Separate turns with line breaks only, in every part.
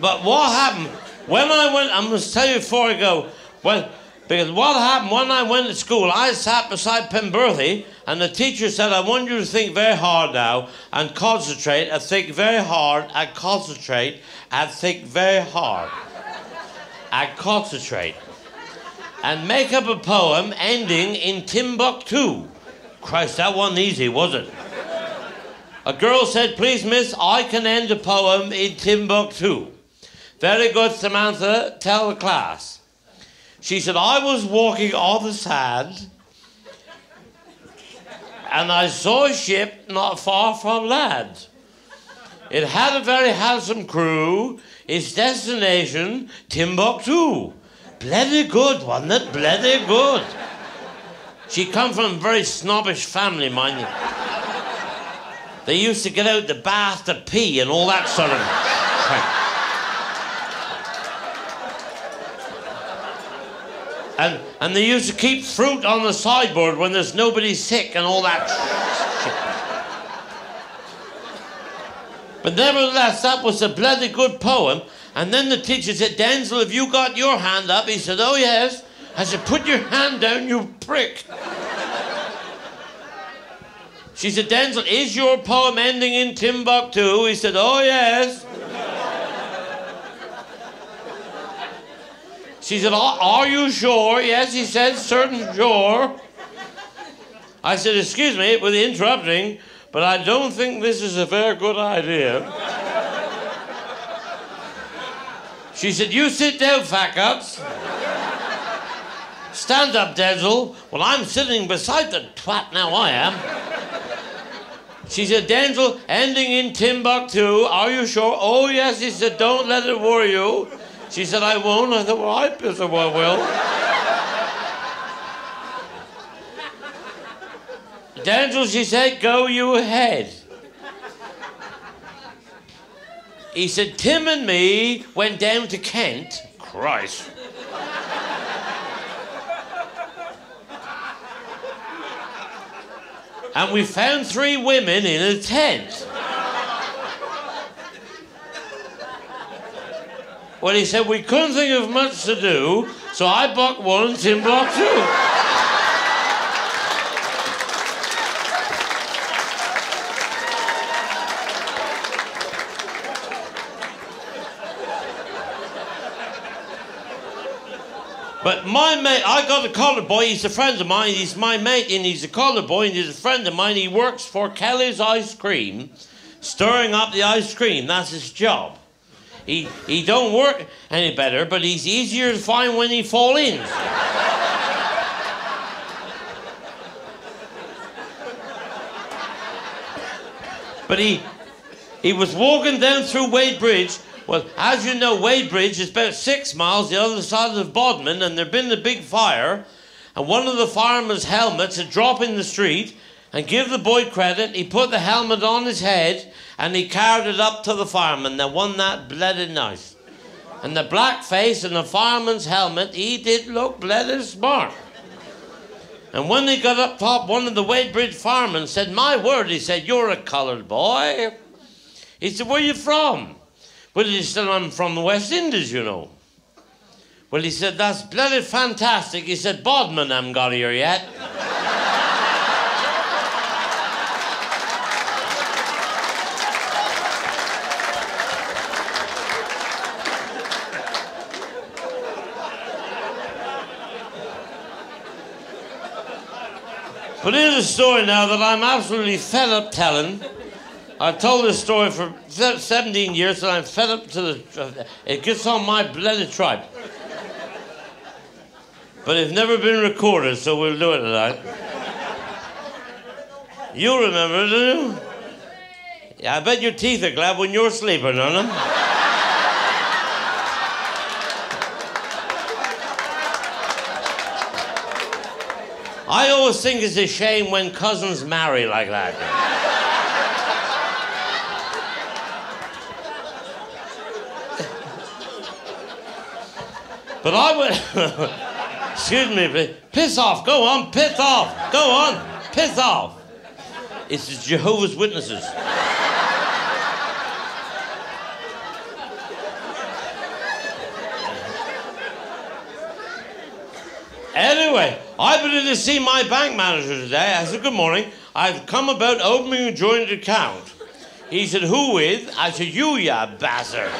but what happened when I went? I must tell you before I go. When because what happened when I went to school, I sat beside Penberthy, and the teacher said, "I want you to think very hard now and concentrate, and think very hard and concentrate and think very hard and concentrate." and make up a poem ending in Timbuktu. Christ, that wasn't easy, was it? A girl said, Please, miss, I can end a poem in Timbuktu. Very good, Samantha, tell the class. She said, I was walking on the sand and I saw a ship not far from land. It had a very handsome crew, its destination, Timbuktu. Bloody good, wasn't it? Bloody good. She come from a very snobbish family, mind you. They used to get out the bath to pee and all that sort of crap. And, and they used to keep fruit on the sideboard when there's nobody sick and all that shit. But nevertheless, that was a bloody good poem. And then the teacher said, Denzel, have you got your hand up? He said, Oh, yes. I said, Put your hand down, you prick. She said, Denzel, is your poem ending in Timbuktu? He said, Oh, yes. She said, Are you sure? Yes, he said, certain sure. I said, Excuse me with interrupting, but I don't think this is a very good idea. She said, You sit down, Fackups. Stand up, Denzel. Well, I'm sitting beside the twat now, I am. She said, Denzel, ending in Timbuktu, are you sure? Oh, yes. He said, Don't let it worry you. She said, I won't. I thought, Well, I piss well will. Denzel, she said, Go you ahead. He said, Tim and me went down to Kent. Christ. and we found three women in a tent. Well, he said we couldn't think of much to do, so I bought one and Tim bought two. But my mate, I got a collar boy. He's a friend of mine. He's my mate, and he's a collar boy, and he's a friend of mine. He works for Kelly's Ice Cream, stirring up the ice cream. That's his job. He he don't work any better, but he's easier to find when he fall in. but he he was walking down through Wadebridge well, as you know, Wadebridge is about six miles the other side of Bodmin, and there'd been a big fire, and one of the firemen's helmets had dropped in the street. And give the boy credit, he put the helmet on his head and he carried it up to the fireman. Now, wasn't that bloody nice? And the black face and the fireman's helmet, he did look bloody smart. And when he got up top, one of the Wadebridge firemen said, My word, he said, You're a coloured boy. He said, Where you from? Well, he said, I'm from the West Indies, you know. Well, he said, that's bloody fantastic. He said, Bodmin haven't got here yet. But here's a story now that I'm absolutely fed up telling. I've told this story for 17 years and I'm fed up to the. It gets on my bloody tribe. But it's never been recorded, so we'll do it tonight. You remember, do you? Yeah, I bet your teeth are glad when you're sleeping on them. Always think it's a shame when cousins marry like that. But I would, excuse me, piss off, go on, piss off, go on, piss off. It's the Jehovah's Witnesses. Anyway, I've been in to see my bank manager today. I said, Good morning. I've come about opening a joint account. He said, Who with? I said, You, ya bastard.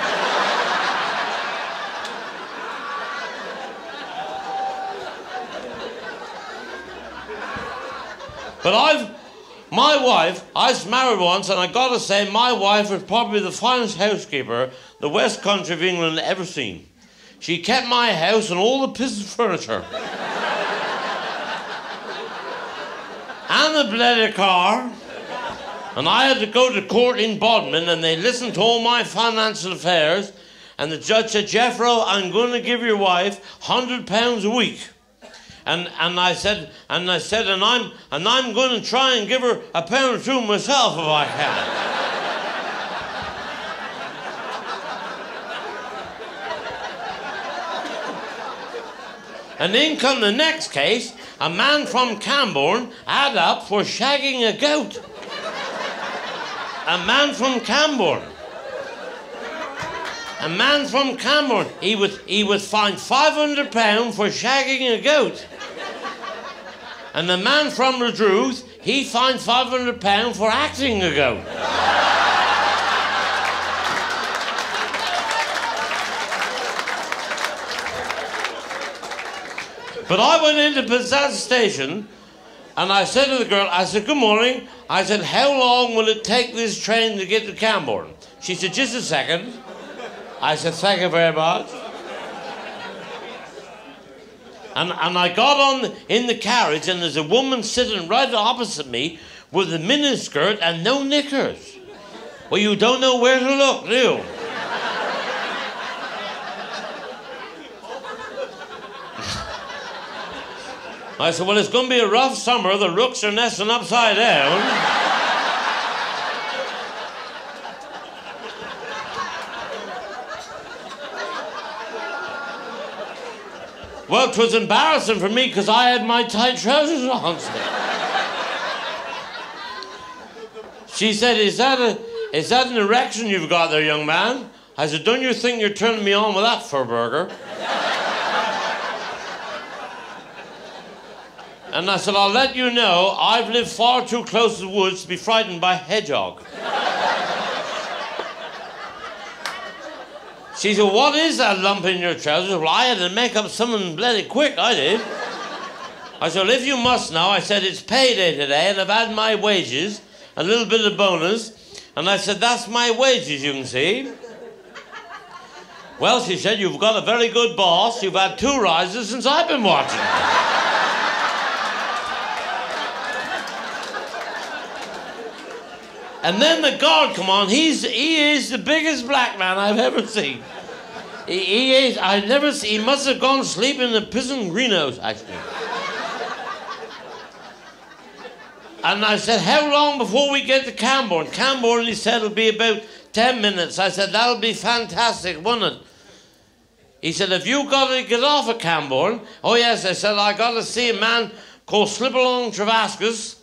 but I've, my wife, I was married once, and I gotta say, my wife was probably the finest housekeeper the West Country of England ever seen. She kept my house and all the pieces of furniture. And the bloody car. And I had to go to court in Bodmin and they listened to all my financial affairs. And the judge said, Jethro, I'm going to give your wife hundred pounds a week. And, and I said, and I said, and I'm, and I'm going to try and give her a pound or two myself if I can. And then come the next case, a man from Camborne had up for shagging a goat. A man from Camborne. A man from Camborne. He was, he was fined £500 for shagging a goat. And the man from Redruth, he fined £500 for acting a goat. But I went into Penzance Station and I said to the girl, I said, Good morning. I said, How long will it take this train to get to Camborne? She said, Just a second. I said, Thank you very much. And, and I got on in the carriage, and there's a woman sitting right opposite me with a miniskirt and no knickers. Well, you don't know where to look, do you? I said, Well, it's going to be a rough summer. The rooks are nesting upside down. well, it was embarrassing for me because I had my tight trousers on. she said, Is that, a, is that an erection you've got there, young man? I said, Don't you think you're turning me on with that fur And I said, I'll let you know, I've lived far too close to the woods to be frightened by hedgehog. she said, What is that lump in your trousers? Well, I had to make up something bloody quick, I did. I said, Well, if you must know, I said, It's payday today, and I've had my wages, a little bit of bonus. And I said, That's my wages, you can see. Well, she said, You've got a very good boss. You've had two rises since I've been watching. And then the guard come on. He's he is the biggest black man I've ever seen. He, he is. I never. See, he must have gone to sleep in the prison greenhouse actually. And I said, How long before we get to Camborne? Camborne, he said, it'll be about 10 minutes. I said, That'll be fantastic, won't it? He said, Have you got to get off at Camborne? Oh, yes. I said, I got to see a man called Slipalong Travascus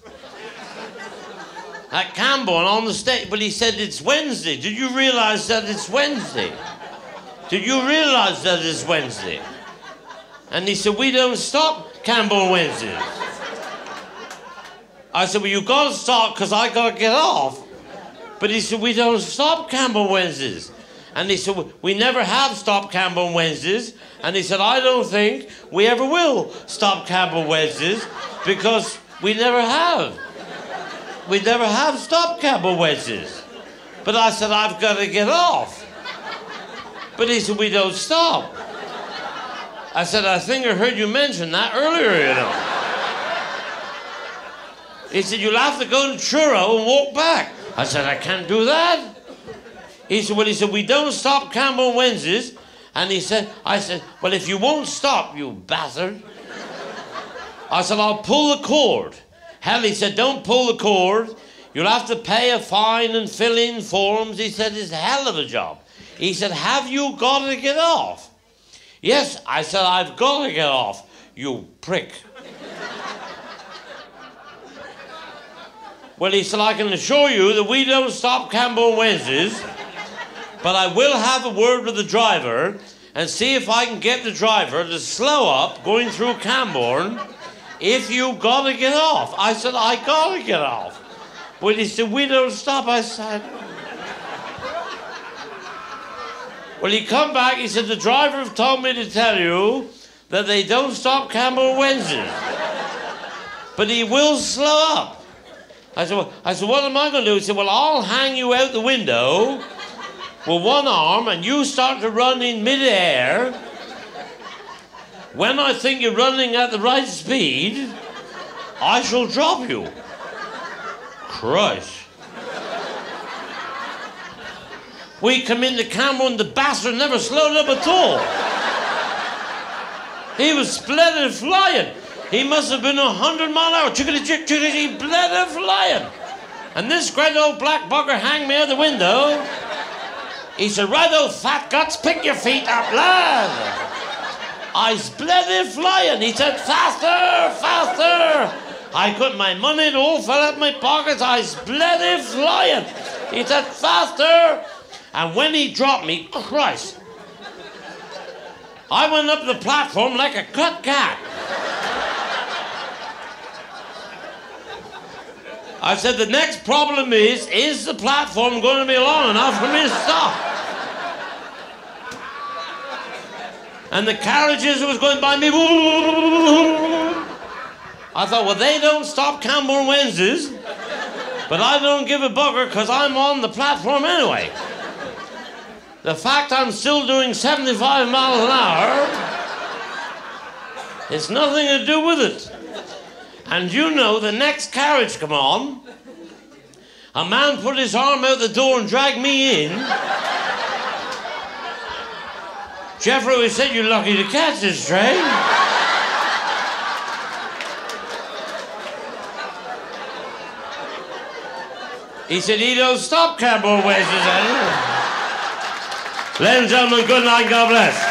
at Camborne on the stage, but he said it's Wednesday. Did you realize that it's Wednesday? Did you realize that it's Wednesday? And he said, We don't stop Camborne Wednesdays. I said, Well, you got to stop because I got to get off. But he said, We don't stop Camborne Wednesdays. And he said, We never have stopped Camborne Wednesdays. And he said, I don't think we ever will stop Camborne Wednesdays because we never have we never have stop Camborne Wednesdays. But I said, I've got to get off. But he said, we don't stop. I said, I think I heard you mention that earlier, you know. He said, you'll have to go to Truro and walk back. I said, I can't do that. He said, well, he said, we don't stop Camborne Wednesdays. And he said, I said, well, if you won't stop, you bastard. I said, I'll pull the cord. He said, don't pull the cord. You'll have to pay a fine and fill in forms. He said, it's a hell of a job. He said, have you got to get off? Yes, I said, I've got to get off, you prick. well, he said, I can assure you that we don't stop Camborne Wednesdays, but I will have a word with the driver and see if I can get the driver to slow up going through Camborne if you gotta get off. I said, I gotta get off. But he said, we don't stop. I said, well, he come back, he said, the driver have told me to tell you that they don't stop Camborne Wednesdays, But he will slow up. I said, well, I said, what am I going to do? He said, well, I'll hang you out the window with one arm and you start to run in midair. When I think you're running at the right speed, I shall drop you. Christ. We come in the camera and the bastard never slowed up at all. He was splendid flying. He must have been a hundred mile an hour. Chickadee, chick, he bled flying. And this great old black bugger hang me out the window. He said, right old fat guts, pick your feet up, lad. I bled flying. He said, faster, faster. I got my money, all fell out my pockets. I bled flying. He said, faster. And when he dropped me, Christ, I went up the platform like a cut cat. I said, the next problem is, is the platform going to be long enough for me to stop? And the carriages was going by me. I thought, well, they don't stop Camborne Wednesdays, but I don't give a bugger because I'm on the platform anyway. The fact I'm still doing 75 miles an hour, it's nothing to do with it. And you know, the next carriage come on, a man put his arm out the door and dragged me in. Jeffrey we said, you're lucky to catch this train. He said, he don't stop Camborne Wednesdays. Eh? Ladies and gentlemen, good night, God bless.